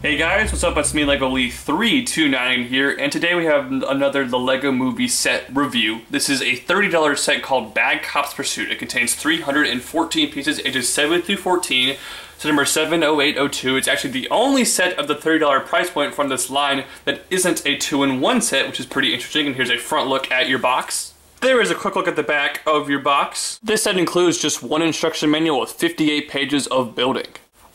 Hey guys, what's up? It's me, Lego Lee 329 here, and today we have another The Lego Movie set review. This is a $30 set called Bad Cops Pursuit. It contains 314 pieces, ages 7 through 14, so number 70802. It's actually the only set of the $30 price point from this line that isn't a 2-in-1 set, which is pretty interesting, and here's a front look at your box. There is a quick look at the back of your box. This set includes just one instruction manual with 58 pages of building.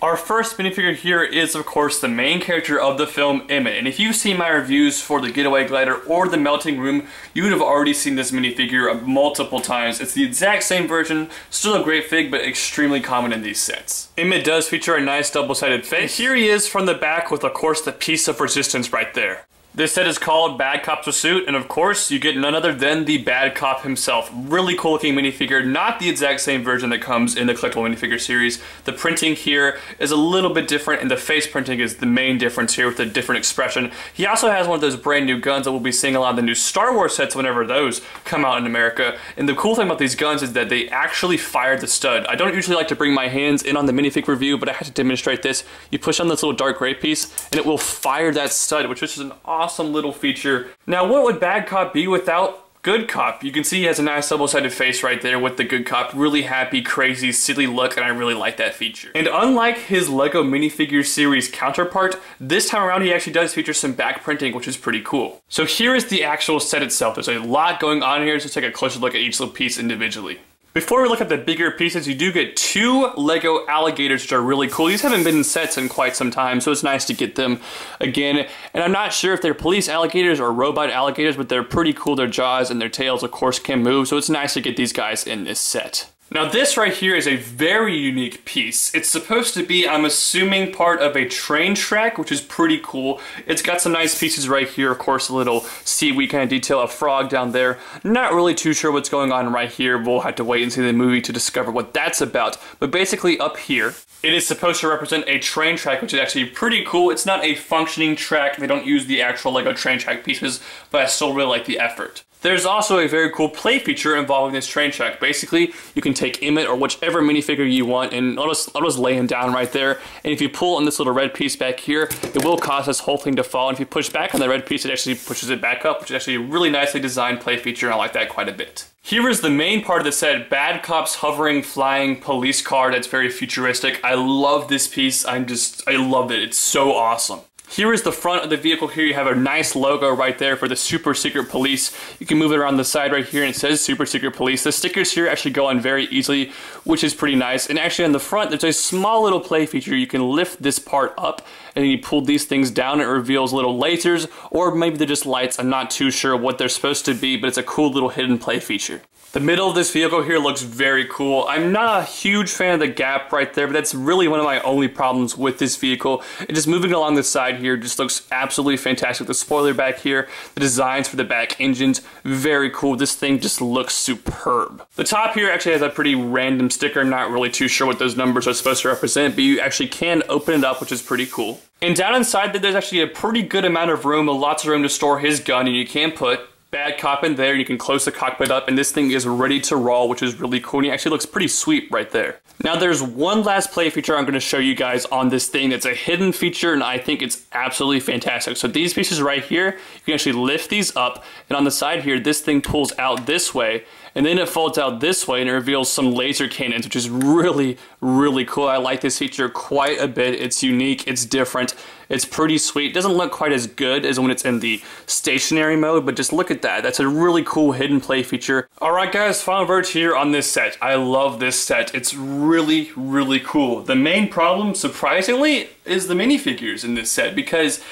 Our first minifigure here is, of course, the main character of the film, Emmet. And if you've seen my reviews for the Getaway Glider or the Melting Room, you would have already seen this minifigure multiple times. It's the exact same version, still a great fig, but extremely common in these sets. Emmet does feature a nice double-sided face. And here he is from the back with, of course, the piece of resistance right there. This set is called Bad Cop Pursuit, and of course, you get none other than the Bad Cop himself. Really cool looking minifigure, not the exact same version that comes in the collectible minifigure series. The printing here is a little bit different, and the face printing is the main difference here with a different expression. He also has one of those brand new guns that we'll be seeing a lot of the new Star Wars sets whenever those come out in America. And the cool thing about these guns is that they actually fire the stud. I don't usually like to bring my hands in on the minifig review, but I had to demonstrate this. You push on this little dark gray piece, and it will fire that stud, which is an awesome awesome little feature. Now, what would Bad Cop be without Good Cop. You can see he has a nice double-sided face right there with the Good Cop. Really happy, crazy, silly look, and I really like that feature. And unlike his LEGO minifigure series counterpart, this time around he actually does feature some back printing, which is pretty cool. So here is the actual set itself. There's a lot going on here, so take a closer look at each little piece individually. Before we look at the bigger pieces, you do get two Lego alligators, which are really cool. These haven't been in sets in quite some time, so it's nice to get them again. And I'm not sure if they're police alligators or robot alligators, but they're pretty cool. Their jaws and their tails, of course, can move, so it's nice to get these guys in this set. Now this right here is a very unique piece. It's supposed to be, I'm assuming, part of a train track, which is pretty cool. It's got some nice pieces right here, of course, a little seaweed kind of detail, a frog down there. Not really too sure what's going on right here. We'll have to wait and see the movie to discover what that's about. But basically up here, it is supposed to represent a train track, which is actually pretty cool. It's not a functioning track. They don't use the actual Lego train track pieces, but I still really like the effort. There's also a very cool play feature involving this train track. Basically, you can take Emmet or whichever minifigure you want and I'll just, I'll just lay him down right there. And if you pull on this little red piece back here, it will cause this whole thing to fall. And if you push back on the red piece, it actually pushes it back up, which is actually a really nicely designed play feature. And I like that quite a bit. Here is the main part of the set, Bad Cops hovering, flying police car that's very futuristic. I love this piece. I'm just, I love it. It's so awesome. Here is the front of the vehicle. Here you have a nice logo right there for the Super Secret Police. You can move it around the side right here and it says Super Secret Police. The stickers here actually go on very easily, which is pretty nice. And actually on the front, there's a small little play feature. You can lift this part up and then you pull these things down. It reveals little lasers or maybe they're just lights. I'm not too sure what they're supposed to be, but it's a cool little hidden play feature. The middle of this vehicle here looks very cool. I'm not a huge fan of the gap right there, but that's really one of my only problems with this vehicle. And just moving along the side here just looks absolutely fantastic. The spoiler back here, the designs for the back engines, very cool. This thing just looks superb. The top here actually has a pretty random sticker. I'm not really too sure what those numbers are supposed to represent, but you actually can open it up, which is pretty cool. And down inside there's actually a pretty good amount of room, lots of room to store his gun, and you can put bad cop in there. You can close the cockpit up and this thing is ready to roll, which is really cool. And it actually looks pretty sweet right there. Now there's one last play feature I'm going to show you guys on this thing. It's a hidden feature and I think it's absolutely fantastic. So these pieces right here, you can actually lift these up and on the side here, this thing pulls out this way and then it folds out this way and it reveals some laser cannons, which is really, really cool. I like this feature quite a bit. It's unique, it's different, it's pretty sweet. It doesn't look quite as good as when it's in the stationary mode, but just look at that. That's a really cool hidden play feature. All right, guys, final verge here on this set. I love this set. It's really, really cool. The main problem, surprisingly, is the minifigures in this set because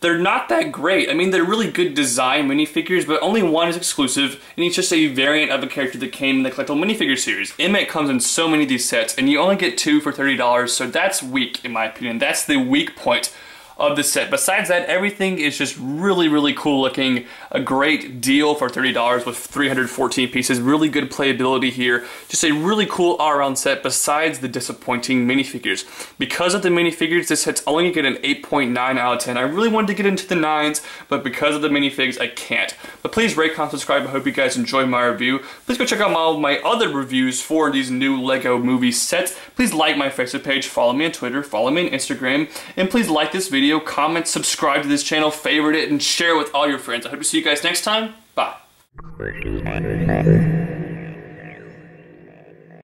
they're not that great. I mean, they're really good design minifigures, but only one is exclusive, and it's just a variant of a character that came in the collectible minifigure series. Emmet comes in so many of these sets, and you only get two for $30, so that's weak, in my opinion. That's the weak point of the set. Besides that, everything is just really, really cool looking. A great deal for $30 with 314 pieces. Really good playability here. Just a really cool all-around set besides the disappointing minifigures. Because of the minifigures, this set's only gonna get an 8.9 out of 10. I really wanted to get into the 9s, but because of the minifigs, I can't. But please rate, comment, subscribe. I hope you guys enjoy my review. Please go check out all my other reviews for these new LEGO movie sets. Please like my Facebook page, follow me on Twitter, follow me on Instagram, and please like this video video, comment, subscribe to this channel, favorite it, and share it with all your friends. I hope to see you guys next time. Bye.